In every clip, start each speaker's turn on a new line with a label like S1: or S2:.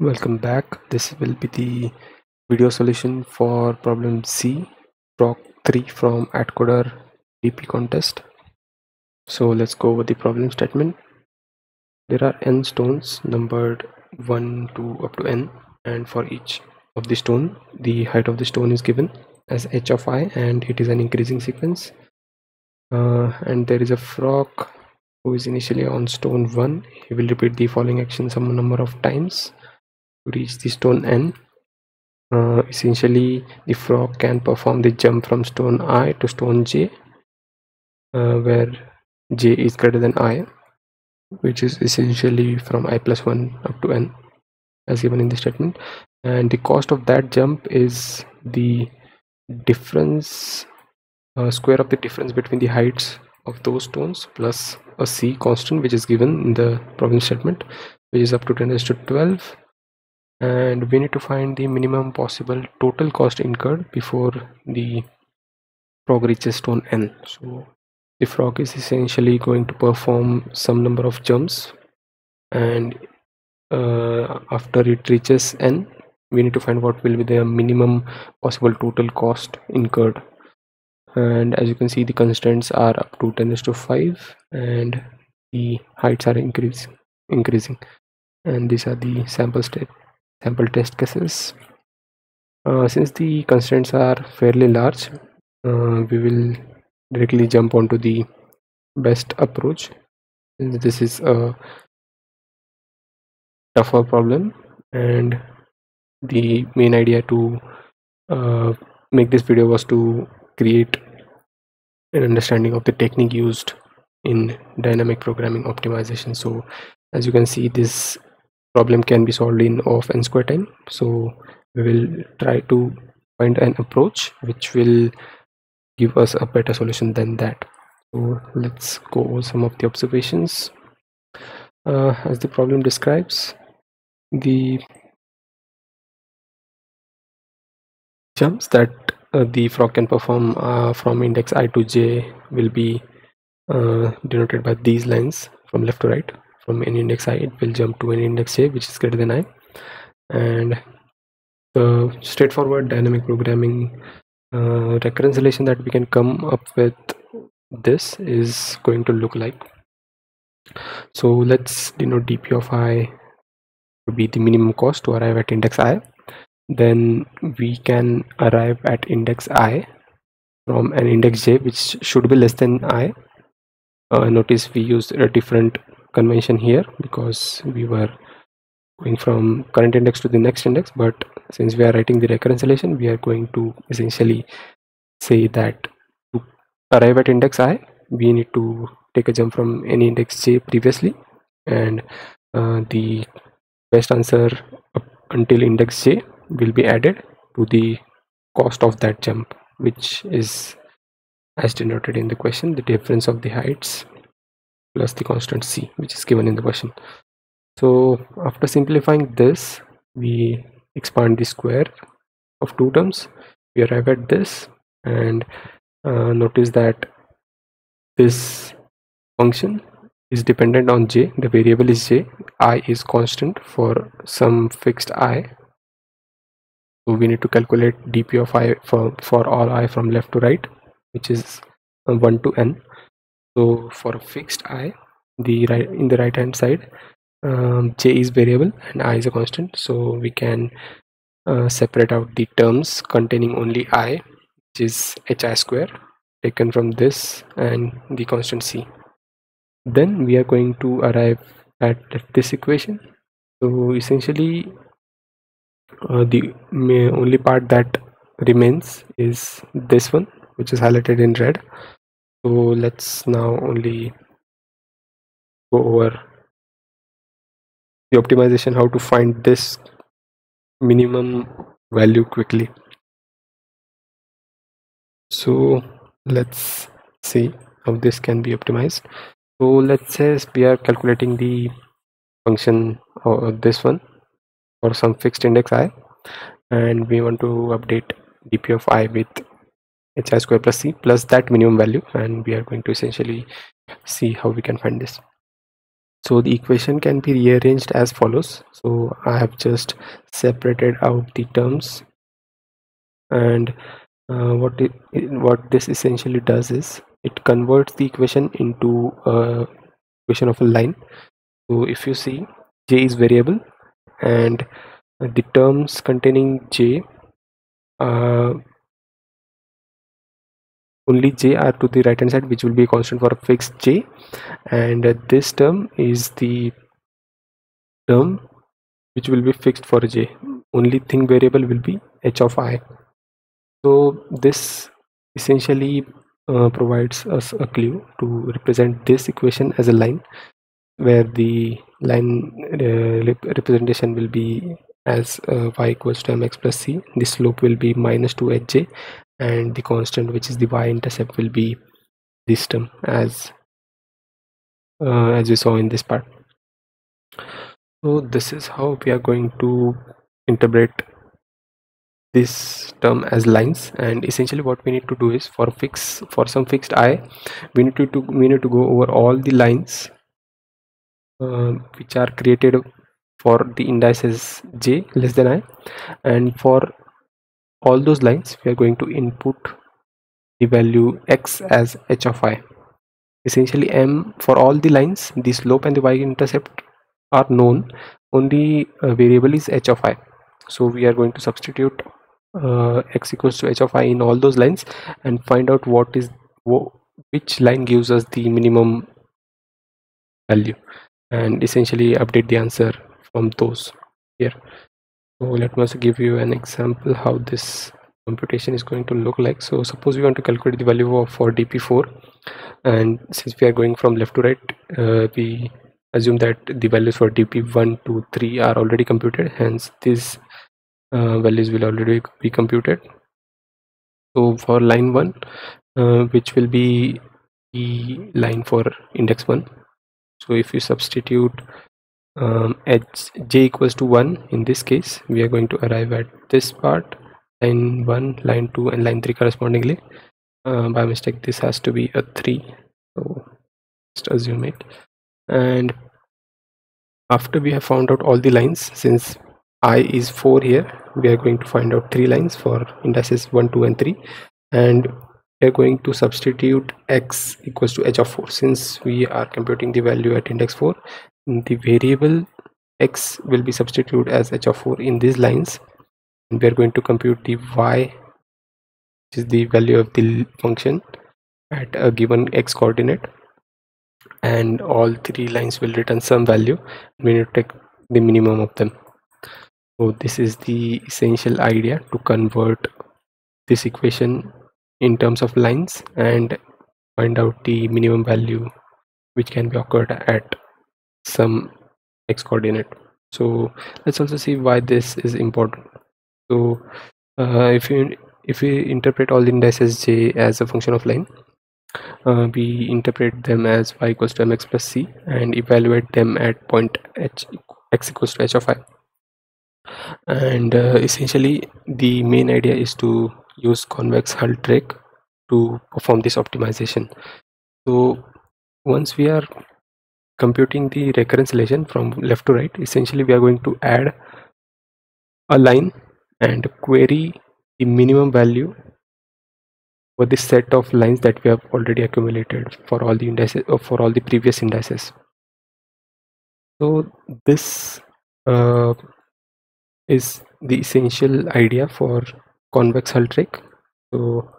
S1: Welcome back. This will be the video solution for problem C, Frog 3 from AtCoder DP contest. So let's go over the problem statement. There are n stones numbered 1 to up to n and for each of the stone the height of the stone is given as h of i and it is an increasing sequence. Uh, and there is a frog who is initially on stone 1. He will repeat the following action some number of times reach the stone n. Uh, essentially, the frog can perform the jump from stone i to stone j, uh, where j is greater than i, which is essentially from i plus 1 up to n, as given in the statement. And the cost of that jump is the difference, uh, square of the difference between the heights of those stones plus a c constant, which is given in the problem statement, which is up to 10 to 12 and we need to find the minimum possible total cost incurred before the frog reaches stone n. So the frog is essentially going to perform some number of jumps. And uh, after it reaches n we need to find what will be the minimum possible total cost incurred. And as you can see the constraints are up to 10 to 5 and the heights are increase, increasing. And these are the sample state sample test cases. Uh, since the constraints are fairly large, uh, we will directly jump onto the best approach. This is a tougher problem and the main idea to uh, make this video was to create an understanding of the technique used in dynamic programming optimization so as you can see this problem can be solved in of n square time. So we will try to find an approach which will give us a better solution than that. So let's go over some of the observations. Uh, as the problem describes the jumps that uh, the frog can perform uh, from index i to j will be uh, denoted by these lines from left to right from any index i it will jump to any index j which is greater than i. And the straightforward dynamic programming uh, relation that we can come up with this is going to look like. So let's denote dp of i to be the minimum cost to arrive at index i. Then we can arrive at index i from an index j which should be less than i. Uh, notice we use a different convention here because we were going from current index to the next index. But since we are writing the recurrence relation we are going to essentially say that to arrive at index i we need to take a jump from any index j previously. And uh, the best answer until index j will be added to the cost of that jump which is as denoted in the question the difference of the heights plus the constant c which is given in the question. So after simplifying this we expand the square of two terms. We arrive at this and uh, notice that this function is dependent on j. The variable is j. I is constant for some fixed i. So we need to calculate dp of i for, for all i from left to right which is uh, 1 to n so for a fixed i the right in the right hand side um, j is variable and i is a constant. So we can uh, separate out the terms containing only i which is hi square taken from this and the constant c. Then we are going to arrive at this equation. So essentially uh, the only part that remains is this one which is highlighted in red so let's now only go over the optimization how to find this minimum value quickly. So let's see how this can be optimized. So let's say we are calculating the function or this one for some fixed index i and we want to update dp of i with hi square plus c plus that minimum value and we are going to essentially see how we can find this. So the equation can be rearranged as follows. So i have just separated out the terms and uh, what it, what this essentially does is it converts the equation into a equation of a line. So if you see j is variable and the terms containing j uh, only j are to the right hand side which will be constant for a fixed j. And this term is the term which will be fixed for j. Only thing variable will be h of i. So this essentially uh, provides us a clue to represent this equation as a line where the line uh, representation will be as uh, y equals to mx plus c. The slope will be minus 2 hj and the constant which is the y-intercept will be this term as uh, as we saw in this part. So this is how we are going to interpret this term as lines and essentially what we need to do is for fix for some fixed i we need to, to we need to go over all the lines uh, which are created for the indices j less than i and for all those lines we are going to input the value x as h of i. Essentially m for all the lines the slope and the y-intercept are known. Only uh, variable is h of i. So we are going to substitute uh, x equals to h of i in all those lines and find out what is which line gives us the minimum value. And essentially update the answer from those here let me also give you an example how this computation is going to look like. So suppose we want to calculate the value of for dp4 and since we are going from left to right uh, we assume that the values for dp1 2 3 are already computed. Hence these uh, values will already be computed. So for line 1 uh, which will be the line for index 1 so if you substitute um, h j equals to 1 in this case. We are going to arrive at this part line 1 line 2 and line 3 correspondingly. Uh, by mistake this has to be a 3 so just assume it. And after we have found out all the lines since i is 4 here we are going to find out three lines for indices 1 2 and 3 and we are going to substitute x equals to h of 4 since we are computing the value at index 4 the variable x will be substituted as h of 4 in these lines. And we are going to compute the y which is the value of the function at a given x coordinate. And all three lines will return some value. We need to take the minimum of them. So this is the essential idea to convert this equation in terms of lines and find out the minimum value which can be occurred at some x coordinate so let's also see why this is important. So uh, if you if we interpret all the indices j as a function of line uh, we interpret them as y equals to mx plus c and evaluate them at point h x equals to h of i. And uh, essentially the main idea is to use convex hull trick to perform this optimization. So once we are computing the recurrence relation from left to right. Essentially we are going to add a line and query the minimum value for this set of lines that we have already accumulated for all the indices or uh, for all the previous indices. So this uh, is the essential idea for convex hull trick so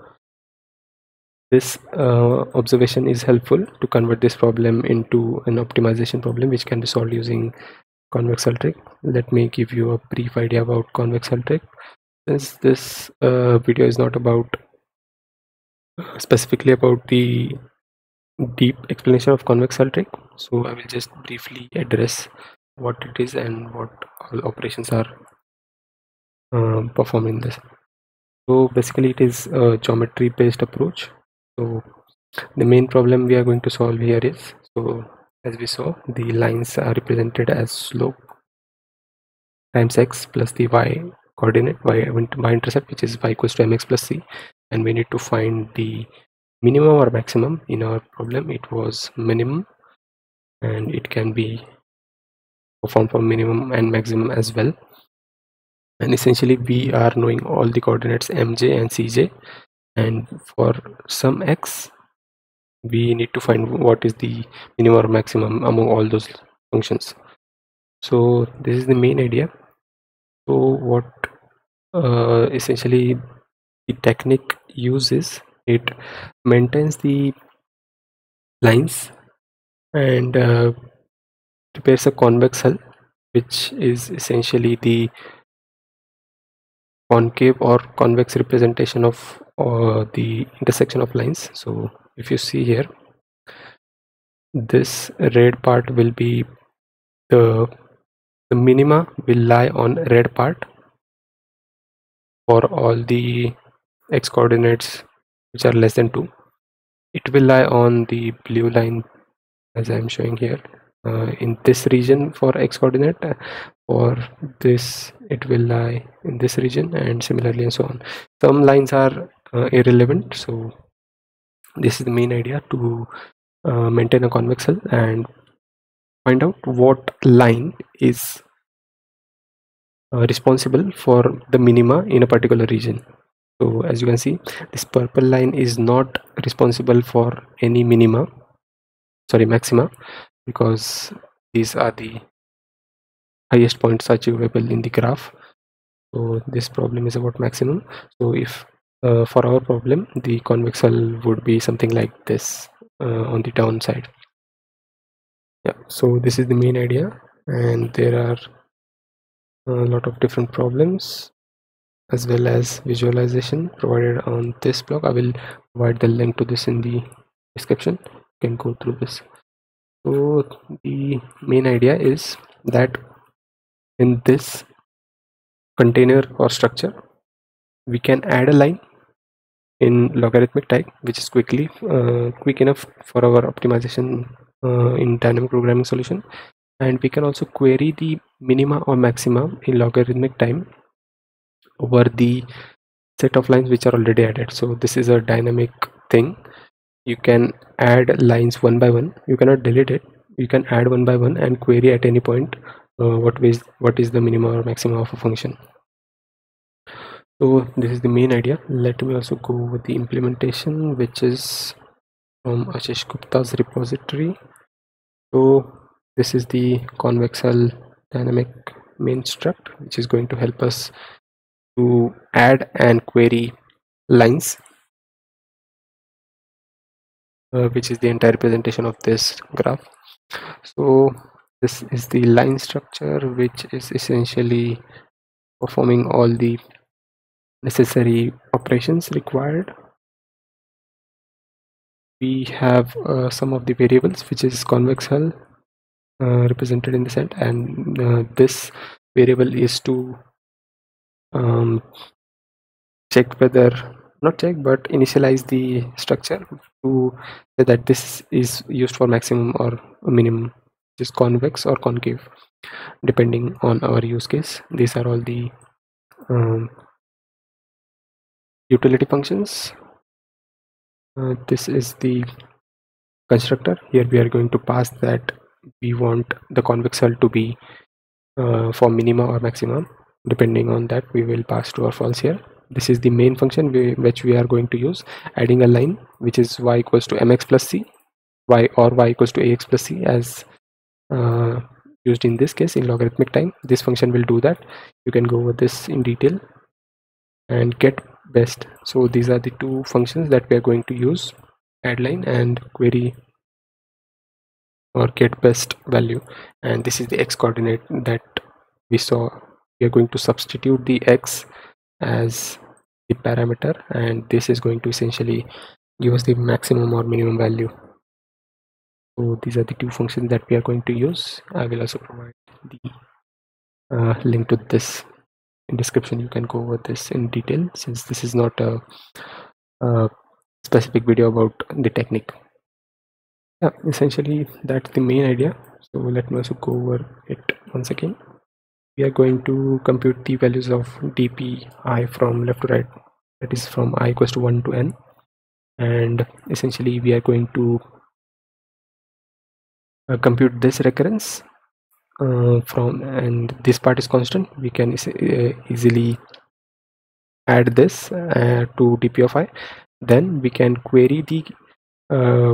S1: this uh, observation is helpful to convert this problem into an optimization problem which can be solved using convex hull trick. Let me give you a brief idea about convex hull trick. Since this uh, video is not about uh, specifically about the deep explanation of convex hull trick, so I will just briefly address what it is and what all operations are in this. So basically it is a geometry based approach so the main problem we are going to solve here is so as we saw the lines are represented as slope times x plus the y coordinate y, y intercept which is y equals to mx plus c. And we need to find the minimum or maximum. In our problem it was minimum and it can be performed for minimum and maximum as well. And essentially we are knowing all the coordinates mj and cj and for some x we need to find what is the minimum or maximum among all those functions. So this is the main idea. So what uh, essentially the technique uses it maintains the lines and uh, prepares a convex hull which is essentially the concave or convex representation of uh, the intersection of lines. So if you see here this red part will be the the minima will lie on red part for all the x coordinates which are less than 2 it will lie on the blue line as I am showing here uh, in this region for x coordinate uh, for this it will lie in this region and similarly and so on. Some lines are uh, irrelevant so this is the main idea to uh, maintain a convex hull and find out what line is uh, responsible for the minima in a particular region. So as you can see this purple line is not responsible for any minima sorry maxima because these are the highest points achievable in the graph. So this problem is about maximum. So if uh, for our problem the convex hull would be something like this uh, on the downside. Yeah so this is the main idea and there are a lot of different problems as well as visualization provided on this blog i will provide the link to this in the description. You can go through this so the main idea is that in this container or structure we can add a line in logarithmic type which is quickly uh, quick enough for our optimization uh, in dynamic programming solution. And we can also query the minima or maxima in logarithmic time over the set of lines which are already added. So this is a dynamic thing you can add lines one by one. You cannot delete it. You can add one by one and query at any point uh, what is what is the minimum or maximum of a function. So this is the main idea. Let me also go with the implementation which is from Ashish Gupta's repository. So this is the convex hull dynamic main struct which is going to help us to add and query lines uh, which is the entire representation of this graph. So this is the line structure which is essentially performing all the necessary operations required. We have uh, some of the variables which is convex hull uh, represented in the set and uh, this variable is to um, check whether not check but initialize the structure to say that this is used for maximum or minimum is convex or concave depending on our use case. These are all the um, utility functions. Uh, this is the constructor. Here we are going to pass that we want the convex hull to be uh, for minima or maximum. Depending on that we will pass true or false here this is the main function we, which we are going to use adding a line which is y equals to mx plus c y or y equals to ax plus c as uh, used in this case in logarithmic time. This function will do that. You can go over this in detail and get best. So these are the two functions that we are going to use add line and query or get best value. And this is the x coordinate that we saw. We are going to substitute the x as the parameter and this is going to essentially give us the maximum or minimum value. So these are the two functions that we are going to use. I will also provide the uh, link to this in description. You can go over this in detail since this is not a, a specific video about the technique. Yeah essentially that's the main idea. So let me also go over it once again we are going to compute the values of dp i from left to right. That is from i equals to 1 to n. And essentially we are going to uh, compute this recurrence uh, from and this part is constant. We can uh, easily add this uh, to dp of i. Then we can query the uh,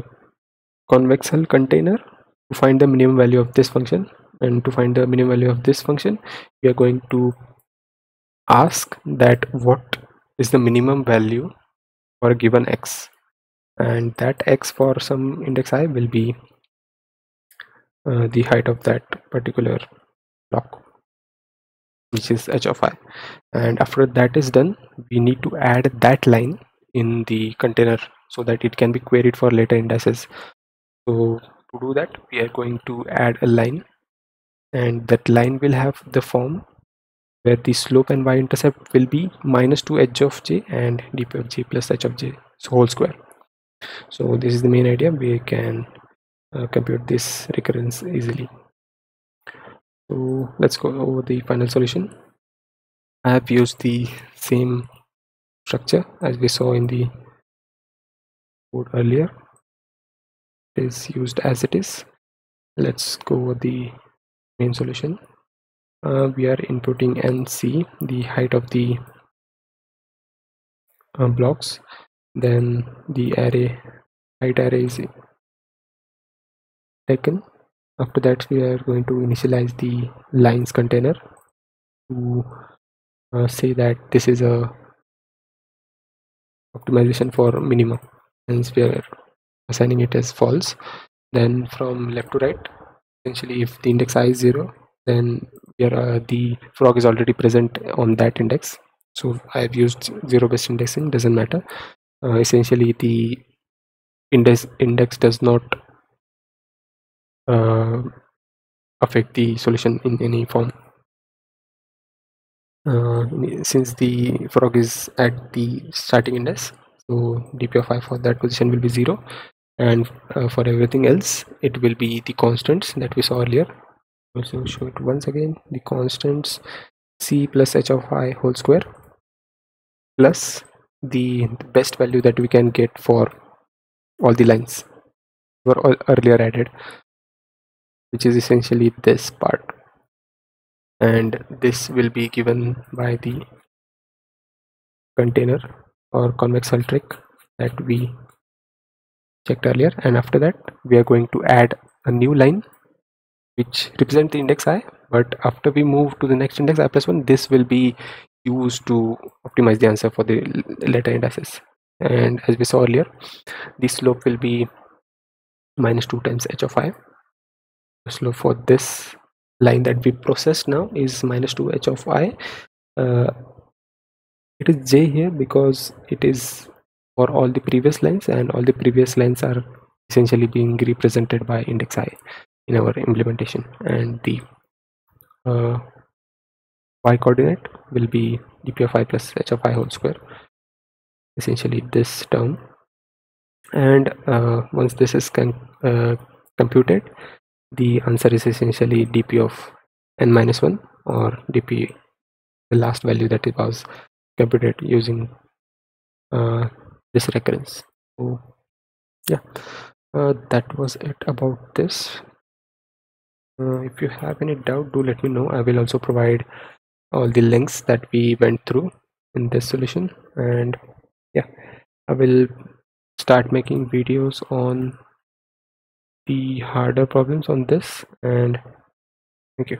S1: convex hull container to find the minimum value of this function and to find the minimum value of this function we are going to ask that what is the minimum value for a given x. And that x for some index i will be uh, the height of that particular block which is h of i. And after that is done we need to add that line in the container so that it can be queried for later indices. So to do that we are going to add a line and that line will have the form where the slope and y-intercept will be minus 2 h of j and dp of j plus h of j so whole square. So this is the main idea. We can uh, compute this recurrence easily. So let's go over the final solution. I have used the same structure as we saw in the code earlier. It is used as it is. Let's go over the main solution. Uh, we are inputting nc the height of the uh, blocks. Then the array height array is taken. After that we are going to initialize the lines container to uh, say that this is a optimization for minimum. Hence we are assigning it as false. Then from left to right essentially if the index i is 0 then here uh, the frog is already present on that index. So i've used zero based indexing doesn't matter. Uh, essentially the index index does not uh, affect the solution in any form. Uh, since the frog is at the starting index so dp of i for that position will be 0 and uh, for everything else it will be the constants that we saw earlier. Also show it once again. The constants c plus h of i whole square plus the, best value that we can get for all the lines were all earlier added which is essentially this part. And this will be given by the container or convex hull trick that we checked earlier and after that we are going to add a new line which represent the index i but after we move to the next index i plus 1 this will be used to optimize the answer for the later indices. And as we saw earlier the slope will be minus 2 times h of i. The slope for this line that we processed now is minus 2 h of i. Uh, it is j here because it is for all the previous lines and all the previous lines are essentially being represented by index i in our implementation. And the uh, y coordinate will be dp of i plus h of i whole square essentially this term. And uh, once this is uh, computed the answer is essentially dp of n minus 1 or dp the last value that it was computed using uh, this recurrence. So yeah. Uh, that was it about this. Uh, if you have any doubt do let me know. I will also provide all the links that we went through in this solution. And yeah I will start making videos on the harder problems on this. And thank you